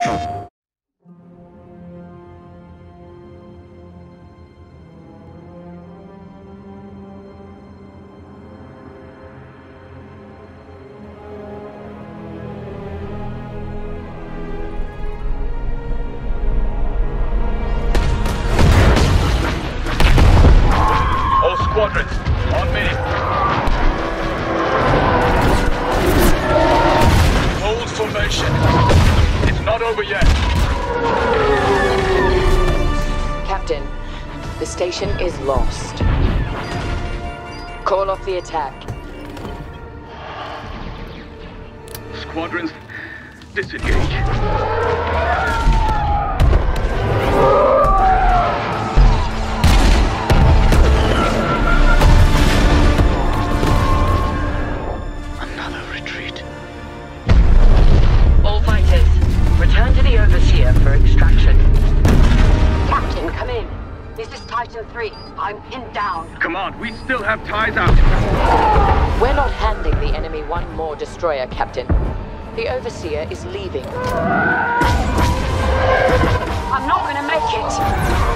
All is lost. Call off the attack. Squadrons, disengage. 3. I'm pinned down. Command, we still have TIEs out. We're not handing the enemy one more destroyer, Captain. The Overseer is leaving. I'm not gonna make it.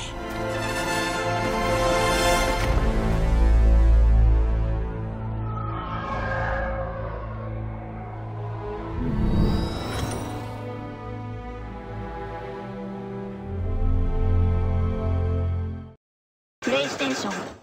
テ雄。